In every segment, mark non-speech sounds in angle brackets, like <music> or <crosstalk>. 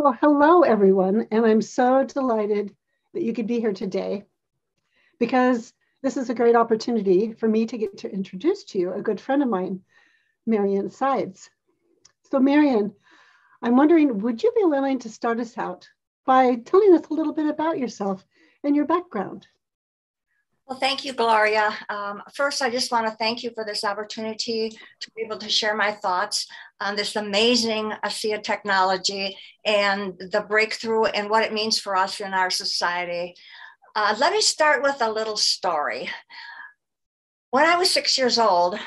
Well, hello, everyone. And I'm so delighted that you could be here today because this is a great opportunity for me to get to introduce to you a good friend of mine, Marian Sides. So, Marian, I'm wondering, would you be willing to start us out by telling us a little bit about yourself and your background? Well, thank you, Gloria. Um, first, I just want to thank you for this opportunity to be able to share my thoughts on this amazing ASEA technology and the breakthrough and what it means for us in our society. Uh, let me start with a little story. When I was six years old,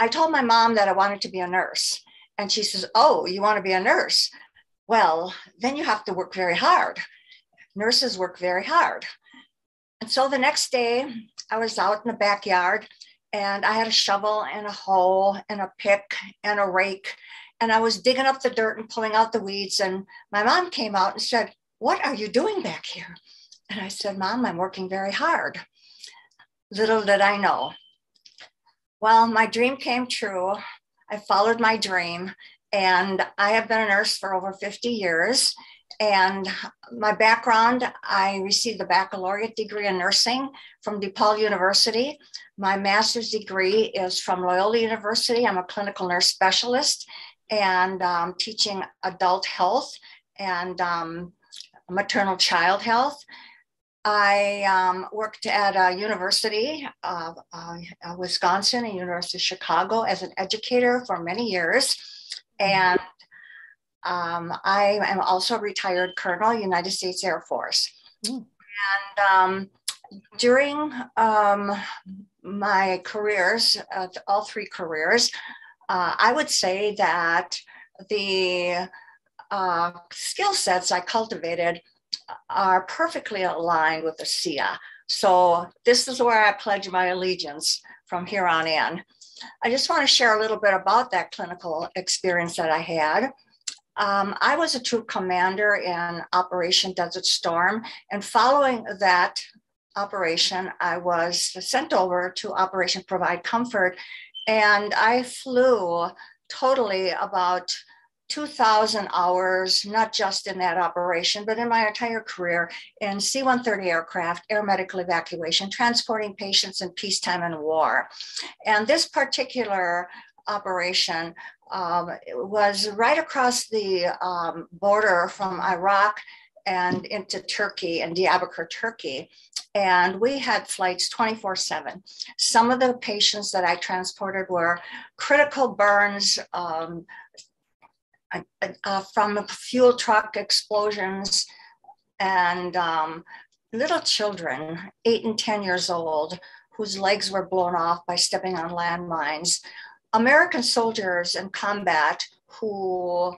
I told my mom that I wanted to be a nurse. And she says, Oh, you want to be a nurse? Well, then you have to work very hard. Nurses work very hard. And so the next day, I was out in the backyard and I had a shovel and a hoe and a pick and a rake. And I was digging up the dirt and pulling out the weeds. And my mom came out and said, What are you doing back here? And I said, Mom, I'm working very hard. Little did I know. Well, my dream came true. I followed my dream, and I have been a nurse for over 50 years. And my background, I received the baccalaureate degree in nursing from DePaul University. My master's degree is from Loyola University. I'm a clinical nurse specialist and um, teaching adult health and um, maternal child health. I um, worked at a university, uh, uh, Wisconsin, and University of Chicago as an educator for many years. And um, I am also a retired colonel, United States Air Force. Mm. And um, during um, my careers, uh, all three careers, uh, I would say that the uh, skill sets I cultivated are perfectly aligned with ASEA. So this is where I pledge my allegiance from here on in. I just want to share a little bit about that clinical experience that I had. Um, I was a troop commander in Operation Desert Storm, and following that operation, I was sent over to Operation Provide Comfort, and I flew totally about 2,000 hours, not just in that operation, but in my entire career in C 130 aircraft, air medical evacuation, transporting patients in peacetime and war. And this particular operation um, was right across the um, border from Iraq and into Turkey and Diyarbakir, Turkey. And we had flights 24 7. Some of the patients that I transported were critical burns um, uh, from fuel truck explosions and um, little children, eight and 10 years old, whose legs were blown off by stepping on landmines. American soldiers in combat who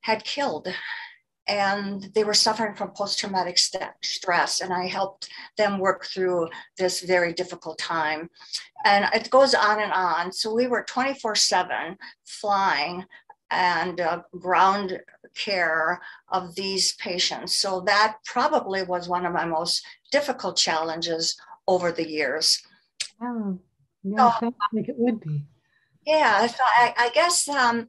had killed and they were suffering from post-traumatic st- stress and i helped them work through this very difficult time. And it goes on and on. So we were 24-7 flying and uh, ground care of these patients. So that probably was one of my most difficult challenges over the years. Oh yeah so, I think it would be yeah, so I, I guess um,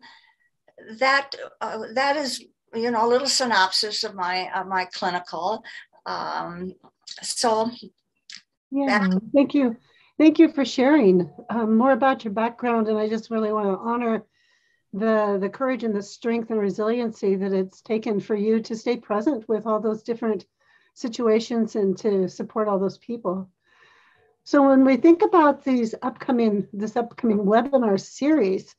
that uh, that is you know a little synopsis of my of my clinical. Um, so yeah, that- thank you, thank you for sharing um, more about your background, and I just really want to honor the the courage and the strength and resiliency that it's taken for you to stay present with all those different situations and to support all those people. So when we think about these upcoming, this upcoming webinar series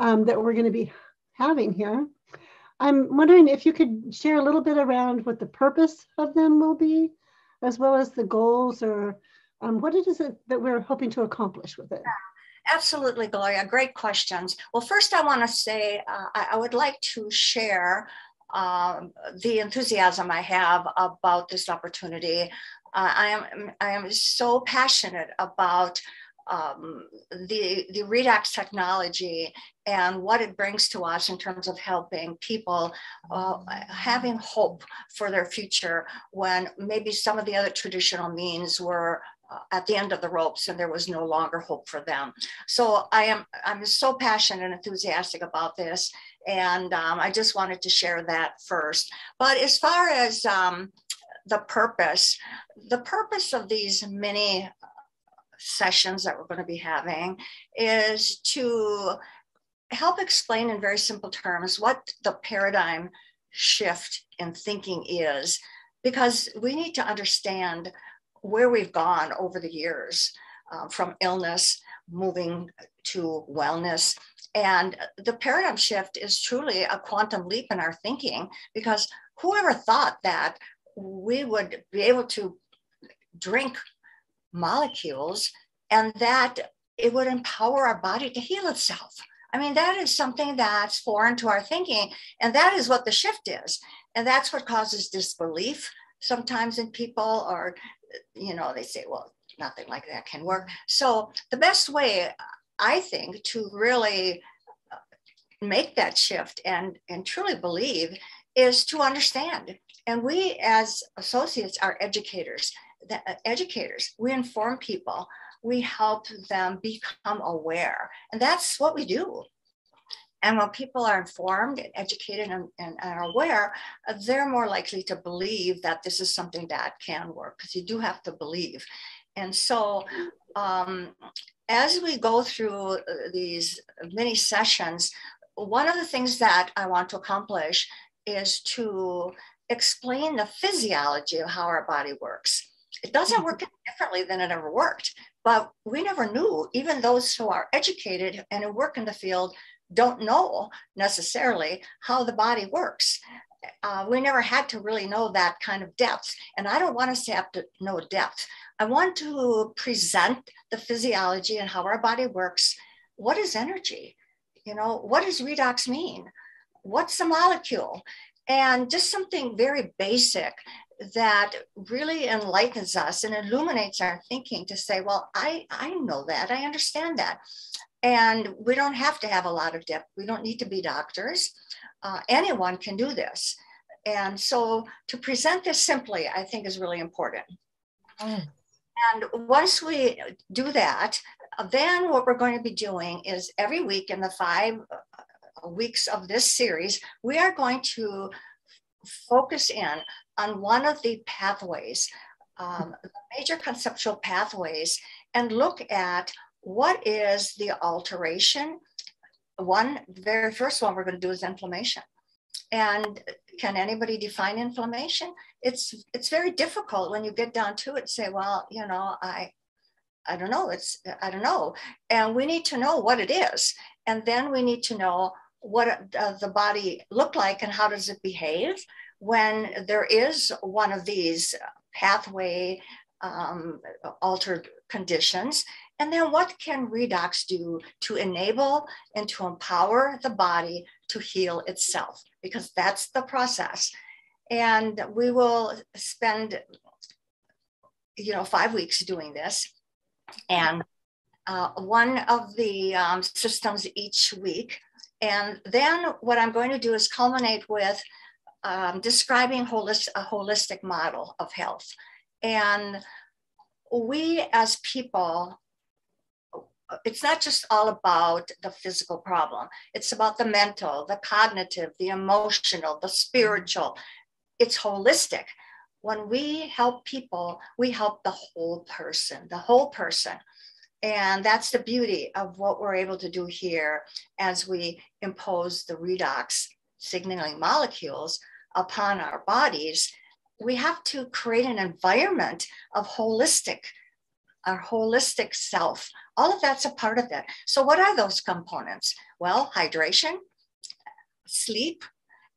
um, that we're going to be having here, I'm wondering if you could share a little bit around what the purpose of them will be, as well as the goals or um, what it is that we're hoping to accomplish with it. Absolutely, Gloria. Great questions. Well, first, I want to say uh, I, I, would like to share uh, the enthusiasm I have about this opportunity. Uh, I am I am so passionate about um, the the redox technology and what it brings to us in terms of helping people uh, having hope for their future when maybe some of the other traditional means were uh, at the end of the ropes and there was no longer hope for them. So I am I'm so passionate and enthusiastic about this. And um, I just wanted to share that first. But as far as um, the purpose, the purpose of these mini sessions that we're going to be having is to help explain in very simple terms what the paradigm shift in thinking is, because we need to understand where we've gone over the years uh, from illness moving to wellness. And the paradigm shift is truly a quantum leap in our thinking because whoever thought that we would be able to drink molecules and that it would empower our body to heal itself. I mean, that is something that's foreign to our thinking. And that is what the shift is. And that's what causes disbelief sometimes in people, or, you know, they say, well, nothing like that can work. So the best way, I think, to really uh, make that shift and, and truly believe is to understand. And we as associates are educators. The, uh, educators, we inform people we help them become aware. And that's what we do. And when people are informed and educated and, and, are aware, they're more likely to believe that this is something that can work because you do have to believe. And so, um, as we go through uh, these many sessions, one of the things that I want to accomplish is to explain the physiology of how our body works. It doesn't work differently than it ever worked but we never knew, even those who are educated and who work in the field don't know necessarily how the body works. Uh, we never had to really know that kind of depth. And I don't want us to have to know depth. I want to present the physiology and how our body works. What is energy? You know, what does redox mean? What's a molecule? And just something very basic that really enlightens us and illuminates our thinking to say, well, I, I know that, I understand that. And we don't have to have a lot of depth. We don't need to be doctors. Uh, anyone can do this. And so to present this simply, I think is really important. Mm. And once we do that, then what we're going to be doing is every week in the five uh, weeks of this series, we are going to focus in on one of the pathways, um, the major conceptual pathways, and look at what is the alteration. One, very first one we're going to do is inflammation. And can anybody define inflammation? It's it's very difficult when you get down to it. Say, well, you know, I I don't know. It's I don't know. And we need to know what it is, and then we need to know what does the body look like and how does it behave when there is one of these pathway um, altered conditions. And then what can redox do to enable and to empower the body to heal itself? Because that's the process. And we will spend, you know, five weeks doing this. And uh, one of the um, systems each week. And then what I'm going to do is culminate with um, describing a holistic model of health. And we as people, it's not just all about the physical problem, it's about the mental, the cognitive, the emotional, the spiritual. It's holistic. When we help people, we help the whole person, the whole person. And that's the beauty of what we're able to do here as we impose the redox signaling molecules upon our bodies, we have to create an environment of holistic, our holistic self. All of that's a part of that. So, what are those components? Well, hydration, sleep,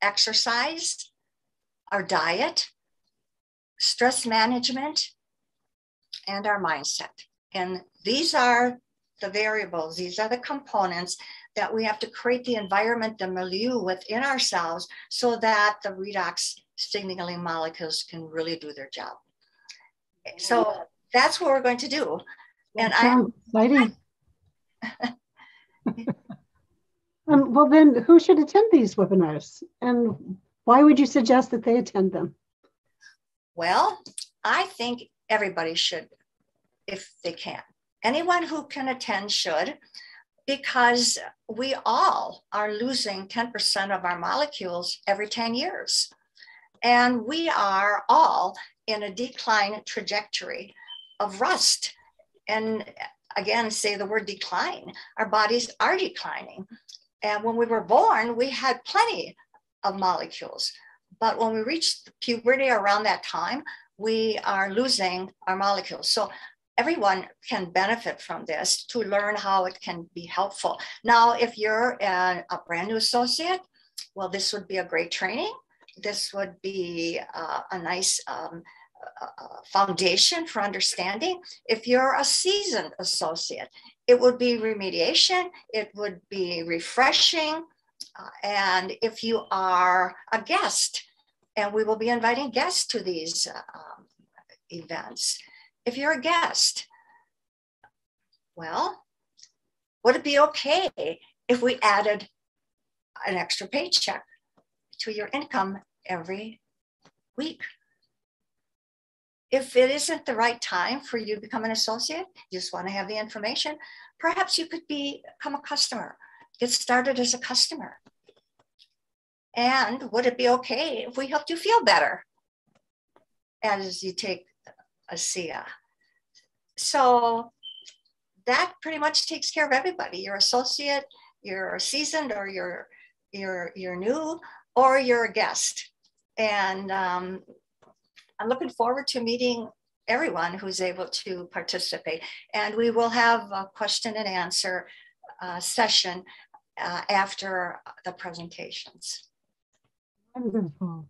exercise, our diet, stress management, and our mindset. And these are the variables, these are the components that we have to create the environment, the milieu within ourselves so that the redox signaling molecules can really do their job. So that's what we're going to do. And I'm exciting. <laughs> um, well, then who should attend these webinars and why would you suggest that they attend them? Well, I think everybody should if they can. Anyone who can attend should, because we all are losing 10% of our molecules every 10 years. And we are all in a decline trajectory of rust. And again, say the word decline, our bodies are declining. And when we were born, we had plenty of molecules. But when we reach puberty around that time, we are losing our molecules. So everyone can benefit from this to learn how it can be helpful. Now, if you're a, brand new associate, well, this would be a great training. This would be uh, a nice um, uh, foundation for understanding. If you're a seasoned associate, it would be remediation, it would be refreshing. Uh, and if you are a guest, and we will be inviting guests to these uh, um, events. If you're a guest, well, would it be okay if we added an extra paycheck to your income every week? If it isn't the right time for you to become an associate, you just want to have the information, perhaps you could be, become a customer, get started as a customer. And would it be okay if we helped you feel better as you take ASEA? So that pretty much takes care of everybody. You're associate, you're seasoned, or you're you're you're new, or you're a guest. And um, I'm looking forward to meeting everyone who's able to participate. And we will have a question and answer uh, session uh, after the presentations. Wonderful.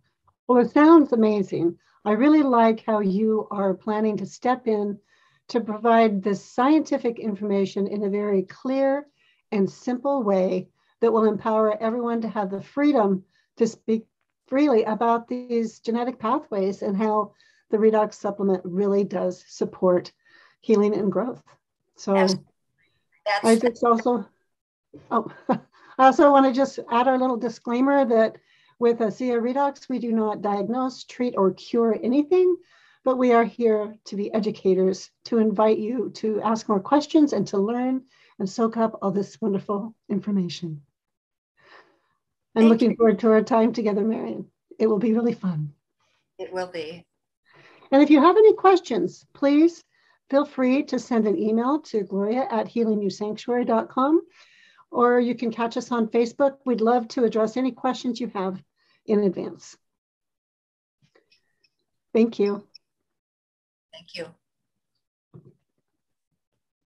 Well, it sounds amazing. I really like how you are planning to step in to provide this scientific information in a very clear and simple way that will empower everyone to have the freedom to speak freely about these genetic pathways and how the redox supplement really does support healing and growth. So That's, I just also, oh, <laughs> I also want to just add our little disclaimer that with ASEA redox, we do not diagnose, treat, or cure anything, but we are here to be educators, to invite you to ask more questions and to learn and soak up all this wonderful information. I'm Thank looking you. forward to our time together, Marian. It will be really fun. It will be. And if you have any questions, please feel free to send an email to gloria at healingyoursanctuary.com or you can catch us on Facebook. We'd love to address any questions you have in advance. Thank you. Thank you.